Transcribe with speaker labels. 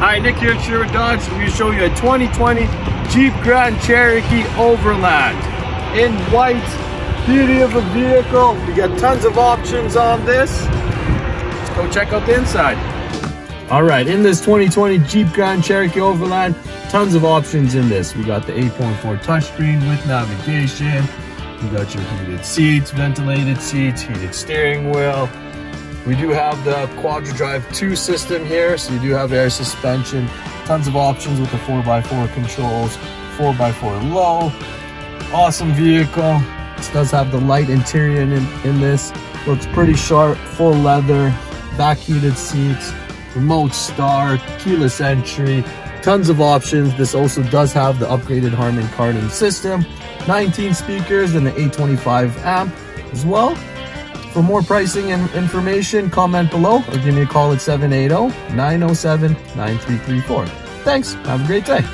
Speaker 1: Hi, Nick here at Sherwood Dodge. I'm going to show you a 2020 Jeep Grand Cherokee Overland in white. Beauty of a vehicle. We got tons of options on this. Let's go check out the inside. All right, in this 2020 Jeep Grand Cherokee Overland, tons of options in this. We got the 8.4 touchscreen with navigation. You got your heated seats, ventilated seats, heated steering wheel. We do have the Quadra-Drive 2 system here, so you do have air suspension. Tons of options with the 4x4 controls, 4x4 low. Awesome vehicle. This does have the light interior in, in this. Looks pretty sharp, full leather, back heated seats, remote start, keyless entry, tons of options. This also does have the upgraded Harman Kardon system. 19 speakers and the 825 amp as well. For more pricing and information, comment below or give me a call at 780-907-9334. Thanks. Have a great day.